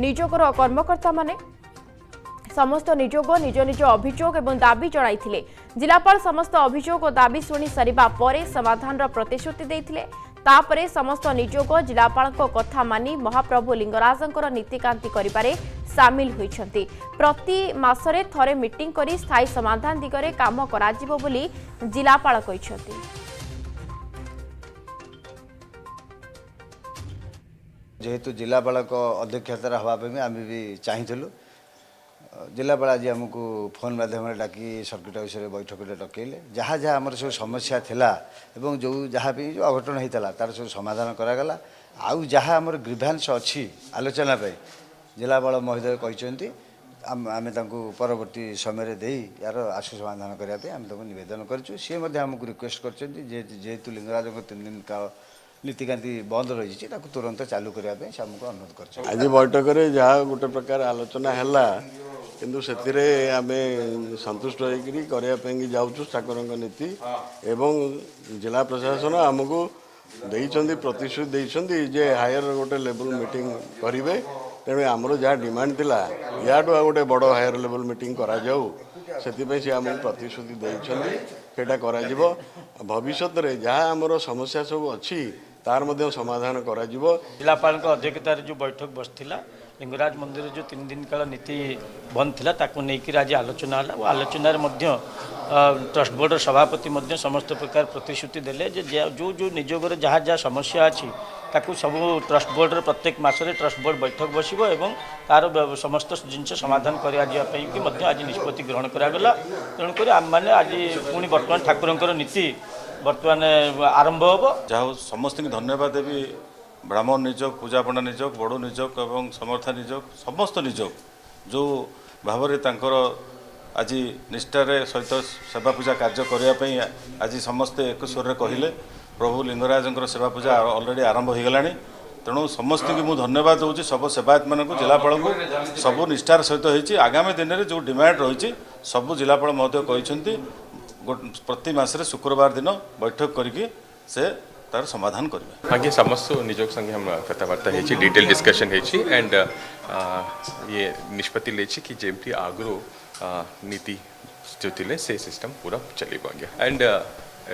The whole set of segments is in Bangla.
ନିଯୋଗର କର୍ମକର୍ତ୍ତାମାନେ ସମସ୍ତ ନିଯୋଗ ନିଜ ନିଜ ଅଭିଯୋଗ ଏବଂ ଦାବି ଜଣାଇଥିଲେ ଜିଲ୍ଲାପାଳ ସମସ୍ତ ଅଭିଯୋଗ ଓ ଦାବି ଶୁଣି ସାରିବା ପରେ ସମାଧାନର ପ୍ରତିଶ୍ରୁତି ଦେଇଥିଲେ ତାପରେ ସମସ୍ତ ନିଯୋଗ ଜିଲ୍ଲାପାଳଙ୍କ କଥା ମାନି ମହାପ୍ରଭୁ ଲିଙ୍ଗରାଜଙ୍କର ନୀତିକାନ୍ତି କରିବାରେ ସାମିଲ ହୋଇଛନ୍ତି ପ୍ରତି ମାସରେ ଥରେ ମିଟିଂ କରି ସ୍ଥାୟୀ ସମାଧାନ ଦିଗରେ କାମ କରାଯିବ ବୋଲି ଜିଲ୍ଲାପାଳ କହିଛନ୍ତି যেহেতু জেলাপালক অধ্যক্ষতার হওয়া আমি বি চাইলু জেলাপাল আজ আমি ফোন মাধ্যমে ডাকি সর্কিট অফিসের বৈঠকটা ডকাইলে যা যা আমার সব সমস্যা লা এবং যে যা অঘটন হয়েছিল তার সব সমাধান করা আউ যা আমার গ্রিভান্স অছি পাই জেলাপাল মহোদয় কিন্তু আমি তাঁকু পরবর্তী সময়ের দিয়ে ইয়ার আশু সমাধান করা আমি তাকে নিবেদন করছু সি আমি রিকোয়েস্ট করছেন যেহেতু লিঙ্গরাজ তিন দিন কাল ନୀତିକାନ୍ତି ବନ୍ଦ ରହିଛି ତାକୁ ତୁରନ୍ତ ଚାଲୁ କରିବା ପାଇଁ ଆମକୁ ଅନୁରୋଧ କରିଛୁ ଆଜି ବୈଠକରେ ଯାହା ଗୋଟେ ପ୍ରକାର ଆଲୋଚନା ହେଲା କିନ୍ତୁ ସେଥିରେ ଆମେ ସନ୍ତୁଷ୍ଟ ହେଇକିରି କରିବା ପାଇଁକି ଯାଉଛୁ ଠାକୁରଙ୍କ ନୀତି ଏବଂ ଜିଲ୍ଲା ପ୍ରଶାସନ ଆମକୁ ଦେଇଛନ୍ତି ପ୍ରତିଶ୍ରୁତି ଦେଇଛନ୍ତି ଯେ ହାୟର ଗୋଟେ ଲେବୁଲ ମିଟିଂ କରିବେ ତେଣୁ ଆମର ଯାହା ଡିମାଣ୍ଡ ଥିଲା ୟାଠୁ ଆଉ ଗୋଟେ ବଡ଼ ହାୟର ଲେବୁଲ ମିଟିଂ କରାଯାଉ ସେଥିପାଇଁ ସେ ଆମକୁ ପ୍ରତିଶ୍ରୁତି ଦେଇଛନ୍ତି ସେଇଟା କରାଯିବ ଭବିଷ୍ୟତରେ ଯାହା ଆମର ସମସ୍ୟା ସବୁ ଅଛି ତାହାର ମଧ୍ୟ ସମାଧାନ କରାଯିବ ଜିଲ୍ଲାପାଳଙ୍କ ଅଧ୍ୟକ୍ଷତାରେ ଯେଉଁ ବୈଠକ ବସିଥିଲା ଲିଙ୍ଗରାଜ ମନ୍ଦିର ଯେଉଁ ତିନି ଦିନ କାଳ ନୀତି ବନ୍ଦ ଥିଲା ତାକୁ ନେଇକରି ଆଜି ଆଲୋଚନା ହେଲା ଓ ଆଲୋଚନାରେ ମଧ୍ୟ ଟ୍ରଷ୍ଟ ବୋର୍ଡ଼ର ସଭାପତି ମଧ୍ୟ ସମସ୍ତ ପ୍ରକାର ପ୍ରତିଶ୍ରୁତି ଦେଲେ ଯେ ଯେଉଁ ଯେଉଁ ନିଯୋଗର ଯାହା ଯାହା ସମସ୍ୟା ଅଛି ତାକୁ ସବୁ ଟ୍ରଷ୍ଟ ବୋର୍ଡ଼ର ପ୍ରତ୍ୟେକ ମାସରେ ଟ୍ରଷ୍ଟ ବୋର୍ଡ଼ ବୈଠକ ବସିବ ଏବଂ ତା'ର ସମସ୍ତ ଜିନିଷ ସମାଧାନ କରାଯିବା ପାଇଁକି ମଧ୍ୟ ଆଜି ନିଷ୍ପତ୍ତି ଗ୍ରହଣ କରାଗଲା ତେଣୁକରି ଆମମାନେ ଆଜି ପୁଣି ବର୍ତ୍ତମାନ ଠାକୁରଙ୍କର ନୀତି ବର୍ତ୍ତମାନ ଆରମ୍ଭ ହେବ ଯାହା ହେଉ ସମସ୍ତଙ୍କୁ ଧନ୍ୟବାଦ ଦେବି ବ୍ରାହ୍ମଣ ନିଯୋଗ ପୂଜାପଣା ନିଯୋଗ ବଡ଼ ନିଯୋଗ ଏବଂ ସମର୍ଥା ନିଯୋଗ ସମସ୍ତ ନିଯୋଗ ଯେଉଁ ଭାବରେ ତାଙ୍କର ଆଜି ନିଷ୍ଠାରେ ସହିତ ସେବା ପୂଜା କାର୍ଯ୍ୟ କରିବା ପାଇଁ ଆଜି ସମସ୍ତେ ଏକ ସ୍ୱରରେ କହିଲେ ପ୍ରଭୁ ଲିଙ୍ଗରାଜଙ୍କର ସେବା ପୂଜା ଅଲରେଡ଼ି ଆରମ୍ଭ ହୋଇଗଲାଣି ତେଣୁ ସମସ୍ତଙ୍କୁ ମୁଁ ଧନ୍ୟବାଦ ଦେଉଛି ସବୁ ସେବାୟତମାନଙ୍କୁ ଜିଲ୍ଲାପାଳଙ୍କୁ ସବୁ ନିଷ୍ଠାର ସହିତ ହୋଇଛି ଆଗାମୀ ଦିନରେ ଯେଉଁ ଡିମାଣ୍ଡ ରହିଛି ସବୁ ଜିଲ୍ଲାପାଳ ମଧ୍ୟ କହିଛନ୍ତି प्रति मस शुक्रवार दिन बैठक करके समाधान करेंगे आगे समस्त निजोग संगे हम कथबार्ता डिटेल डिस्कशन एंड ये निष्पत्ति ले कि जमती आगु नीति जो थे से सिस्टम पूरा चलो आगे एंड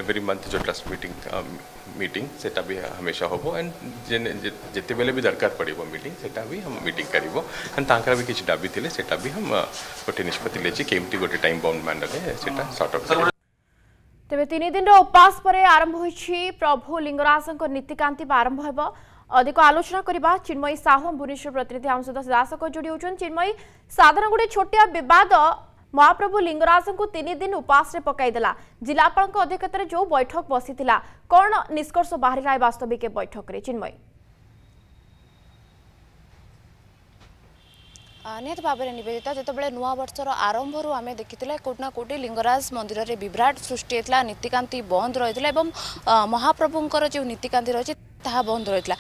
एवरी मंथ जो ट्रस्ट मीटिंग मीटिंग से हमेशा हम एंड जिते बेले भी दरकार पड़े मीटिंग से भी हम मीट कर किसी डाबी थे से हम गोटे निष्पत्ति लेमती गोटे टाइम बाउंड मैंने से आउट ତେବେ ତିନି ଦିନର ଉପାସ ପରେ ଆରମ୍ଭ ହୋଇଛି ପ୍ରଭୁ ଲିଙ୍ଗରାଜଙ୍କ ନୀତିକାନ୍ତି ବା ଆରମ୍ଭ ହେବ ଅଧିକ ଆଲୋଚନା କରିବା ଚିନ୍ମୟୀ ସାହୁ ଭୁବନେଶ୍ୱର ପ୍ରତିନିଧି ଆମ ସହିତ ଦାସଙ୍କ ଯୋଡ଼ି ହେଉଛନ୍ତି ଚିନ୍ମୟୀ ସାଧାରଣ ଗୋଟିଏ ଛୋଟିଆ ବିବାଦ ମହାପ୍ରଭୁ ଲିଙ୍ଗରାଜଙ୍କୁ ତିନି ଦିନ ଉପାସରେ ପକାଇଦେଲା ଜିଲ୍ଲାପାଳଙ୍କ ଅଧ୍ୟକ୍ଷତାରେ ଯେଉଁ ବୈଠକ ବସିଥିଲା କ'ଣ ନିଷ୍କର୍ଷ ବାହାରିଲା ଏ ବାସ୍ତବିକ ବୈଠକରେ ଚିନ୍ମୟୀ ନିହାତି ଭାବରେ ନିବେଦିତା ଯେତେବେଳେ ନୂଆବର୍ଷର ଆରମ୍ଭରୁ ଆମେ ଦେଖିଥିଲେ କେଉଁଠି ନା କେଉଁଠି ଲିଙ୍ଗରାଜ ମନ୍ଦିରରେ ବିଭ୍ରାଟ ସୃଷ୍ଟି ହେଇଥିଲା ନୀତିକାନ୍ତି ବନ୍ଦ ରହିଥିଲା ଏବଂ ମହାପ୍ରଭୁଙ୍କର ଯେଉଁ ନୀତିକାନ୍ତି ରହିଛି ତାହା ବନ୍ଦ ରହିଥିଲା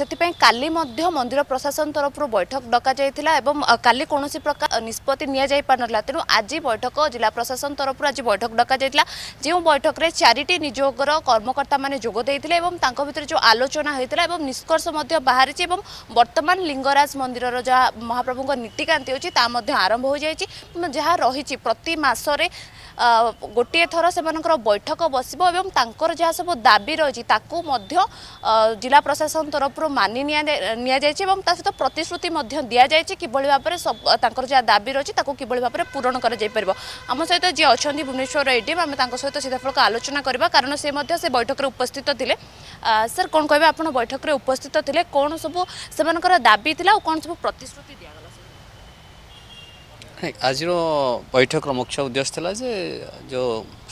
ସେଥିପାଇଁ କାଲି ମଧ୍ୟ ମନ୍ଦିର ପ୍ରଶାସନ ତରଫରୁ ବୈଠକ ଡକାଯାଇଥିଲା ଏବଂ କାଲି କୌଣସି ପ୍ରକାର ନିଷ୍ପତ୍ତି ନିଆଯାଇପାରିନଥିଲା ତେଣୁ ଆଜି ବୈଠକ ଜିଲ୍ଲା ପ୍ରଶାସନ ତରଫରୁ ଆଜି ବୈଠକ ଡକାଯାଇଥିଲା ଯେଉଁ ବୈଠକରେ ଚାରିଟି ନିଯୋଗର କର୍ମକର୍ତ୍ତାମାନେ ଯୋଗ ଦେଇଥିଲେ ଏବଂ ତାଙ୍କ ଭିତରେ ଯେଉଁ ଆଲୋଚନା ହୋଇଥିଲା ଏବଂ ନିଷ୍କର୍ଷ ମଧ୍ୟ ବାହାରିଛି ଏବଂ ବର୍ତ୍ତମାନ ଲିଙ୍ଗରାଜ ମନ୍ଦିରର ଯାହା ମହାପ୍ରଭୁଙ୍କ ନୀତିକାନ୍ତି অছি ତାହା ମଧ୍ୟ ଆରମ୍ଭ ହୋଇଯାଇଛି যাই যা রয়েছে প্রতি মাসরে গোটিয়ে থর সে বৈঠক বসব এবং তাঁর যা সব দাবি রয়েছে তাকে মধ্য জেলা প্রশাসন তরফর মানি নিয়েছে এবং তা সহ প্রতিশ্রুতি দিয়েছে কিভাবে ভাবে তাঁর যা দাবি রয়েছে তাকে কিভাবে ভাবে পূরণ করা যাইপার আম সহ যে অনেক ভুবনেশ্বর এডিএম আমি তাঁর সহ সিধাফলক আলোচনা করা কারণ সে সে বৈঠকের উপস্থিত লে স্যার কোণ কে আপনার বৈঠকের উপস্থিত লে কোণ সবু সে দাবি লা কোণ সবু প্রতিশ্রুতি দিয়া आज बैठक मुख्य उद्देश्य था जे जो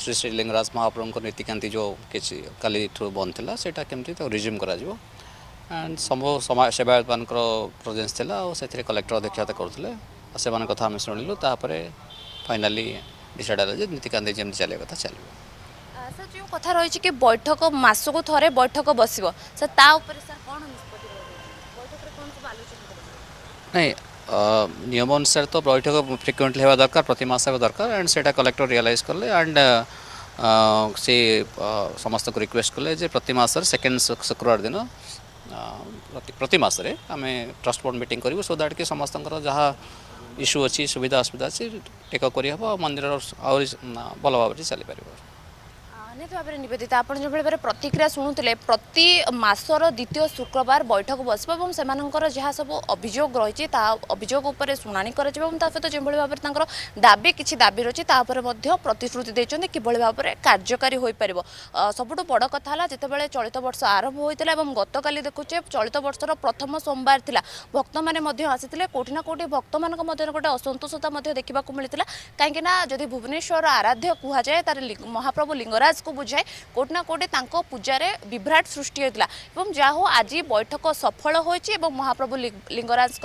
श्री श्री लिंगराज महाप्रभु नीतिकांति जो किसी काली बंद था से रिज्यूम कर एंड संभव समाज सेवायत मान प्रेजेन्स था कलेक्टर अध्यक्षता करुले से कथा आम शुणिलु तापर फाइनाली डिसाइड है नीतिकांति जमी चलिए कथा चलो सर जो कथा रही कि बैठक मसक को थे बैठक बस सर तापर सर कौन बैठक नहीं নিয়ম অনুসারে তো বৈঠক ফ্রিকুয়েন্টলি হওয়া দরকার প্রতি মাসে হওয়া দরকার অ্যান্ড সেটা কলেক্টর রিয়ালাইজ কলে অ্যান্ড সে সমস্ত রিকোয়েস্ট কলে যে প্রতি মাসের সেকেন্ড শুক্রবার দিন প্রতি মাসে আমি ট্রস্ট বোর্ড মিটিং করবু সো দ্যাট কি সমস্ত যাহা ইস্যু অছি সুবিধা অসুবিধা অছি টেক করি হব মন্দির আহ ভাল ভাবে চালিপার ନିହାତି ଭାବରେ ନିବେଦିତା ଆପଣ ଯେଭଳି ଭାବରେ ପ୍ରତିକ୍ରିୟା ଶୁଣୁଥିଲେ ପ୍ରତି ମାସର ଦ୍ୱିତୀୟ ଶୁକ୍ରବାର ବୈଠକ ବସିବ ଏବଂ ସେମାନଙ୍କର ଯାହା ସବୁ ଅଭିଯୋଗ ରହିଛି ତା ଅଭିଯୋଗ ଉପରେ ଶୁଣାଣି କରାଯିବ ଏବଂ ତା ସହିତ ଯେଭଳି ଭାବରେ ତାଙ୍କର ଦାବି କିଛି ଦାବି ରହିଛି ତା ଉପରେ ମଧ୍ୟ ପ୍ରତିଶ୍ରୁତି ଦେଇଛନ୍ତି କିଭଳି ଭାବରେ କାର୍ଯ୍ୟକାରୀ ହୋଇପାରିବ ସବୁଠୁ ବଡ଼ କଥା ହେଲା ଯେତେବେଳେ ଚଳିତ ବର୍ଷ ଆରମ୍ଭ ହୋଇଥିଲା ଏବଂ ଗତକାଲି ଦେଖୁଛେ ଚଳିତ ବର୍ଷର ପ୍ରଥମ ସୋମବାର ଥିଲା ଭକ୍ତମାନେ ମଧ୍ୟ ଆସିଥିଲେ କେଉଁଠି ନା କେଉଁଠି ଭକ୍ତମାନଙ୍କ ମଧ୍ୟରେ ଗୋଟେ ଅସନ୍ତୋଷତା ମଧ୍ୟ ଦେଖିବାକୁ ମିଳିଥିଲା କାହିଁକିନା ଯଦି ଭୁବନେଶ୍ୱର ଆରାଧ୍ୟ କୁହାଯାଏ ତା'ର ମହାପ୍ରଭୁ ଲିଙ୍ଗରାଜକୁ बुझाए कौट कौटे पूजा विभ्राट सृष्टि होता जा आज बैठक सफल हो महाप्रभु लिंगराज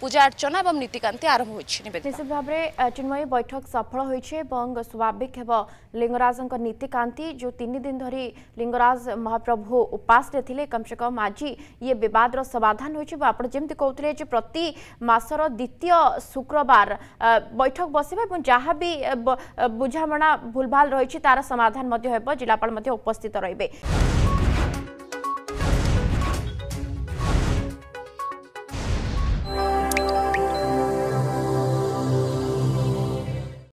पूजा अर्चना और नीतिकांति आरंभ निश्चित भाव में बैठक सफल हो स्वाभाविक हे लिंगराज नीतिकांति जो तीन दिन धरी लिंगराज महाप्रभु उपास कम से कम आज ये बदर समाधान हो आपत कहते हैं प्रति मसर द्वितीय शुक्रवार बैठक बस जहाँ भी बुझाणा भूलभाल रही तार समाधान ରହିବ ଜିଲ୍ଲାପାଳ ମଧ୍ୟ ଉପସ୍ଥିତ ରହିବେ